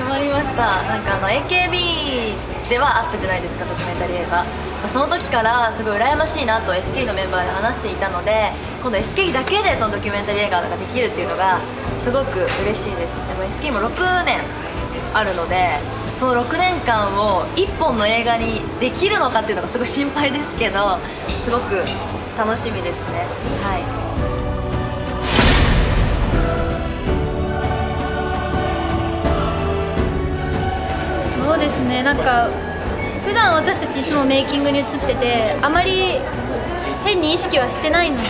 決まりました。なんかあの AKB ではあったじゃないですかドキュメンタリー映画。その時からすごい羨ましいなと SK のメンバーで話していたので今度 SK だけでそのドキュメンタリー映画ができるっていうのがすごく嬉しいです。でも SK も6年あるのでその6年間を1本の映画にできるのかっていうのがすごい心配ですけどすごく楽しみですね。はい。ねなんか普段私たちいつもメイキングに映っててあまり変に意識はしてないので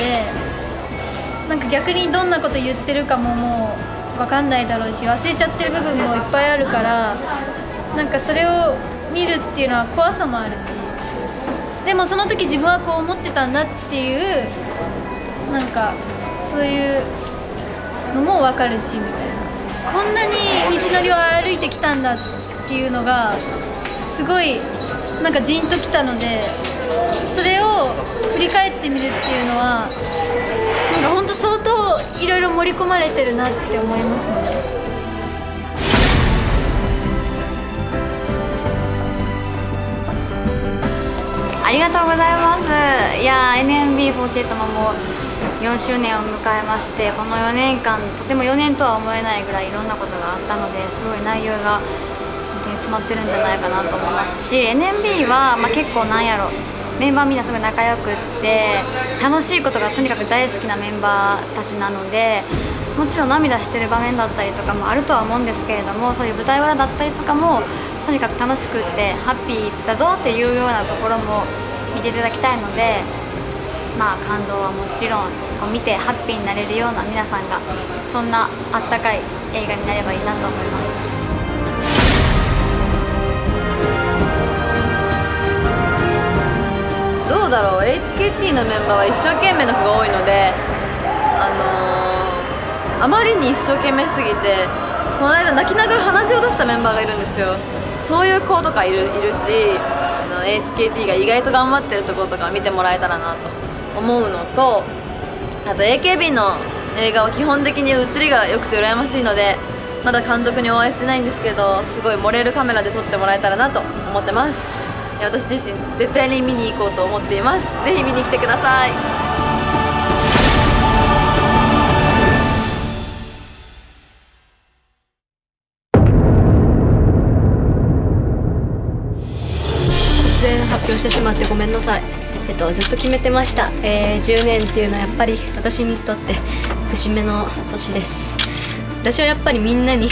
なんか逆にどんなこと言ってるかももう分かんないだろうし忘れちゃってる部分もいっぱいあるからなんかそれを見るっていうのは怖さもあるしでもその時自分はこう思ってたんだっていうなんかそういうのも分かるしみたいな。こんなに道のりを歩いてきたんだっていうのがすごいなんかジーンときたのでそれを振り返ってみるっていうのはなんか本当相当いろいろ盛り込まれてるなって思いますね。ありがとうございますいや NMB48 ももう4周年を迎えましてこの4年間とても4年とは思えないぐらいいろんなことがあったのですごい内容がに詰まってるんじゃないかなと思いますし NMB は、まあ、結構なんやろメンバーみんなすごい仲良くって楽しいことがとにかく大好きなメンバーたちなのでもちろん涙してる場面だったりとかもあるとは思うんですけれどもそういう舞台裏だったりとかもとにかく楽しくってハッピーだぞっていうようなところも見ていただきたいのでまあ感動はもちろんこう見てハッピーになれるような皆さんがそんなあったかい映画になればいいなと思います。どうだろう？HKT のメンバーは一生懸命の子が多いのであのー、あまりに一生懸命すぎてこの間泣きながら鼻血を出したメンバーがいるんですよ。そういう子とかいるいるしあの HKT が意外と頑張ってるところとか見てもらえたらなと思うのとあと AKB の映画は基本的に映りが良くて羨ましいのでまだ監督にお会いしてないんですけどすごい盛れるカメラで撮ってもらえたらなと思ってます。私自身絶対に見に行こうと思っています。ぜひ見に来てください。突然発表してしまってごめんなさい。えっとずっと決めてました、えー、10年っていうのはやっぱり私にとって節目の年です。私はやっぱりみんなに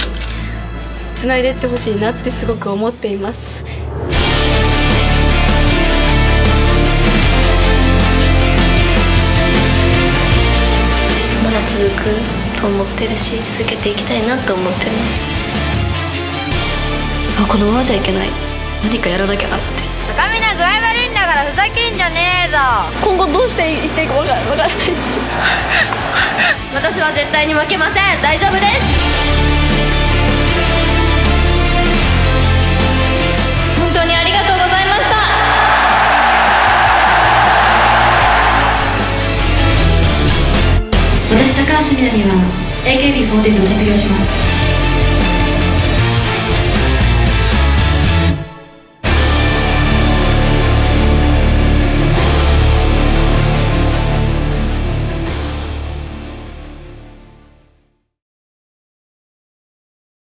つないでってほしいなってすごく思っています。思ってるし続けていきたいなと思ってるあこのままじゃいけない。何かやらなきゃなって。高見な具合悪いんだからふざけんじゃねえぞ。今後どうしていっていいかわからないです。私は絶対に負けません。大丈夫ですには AKB48 を卒業します。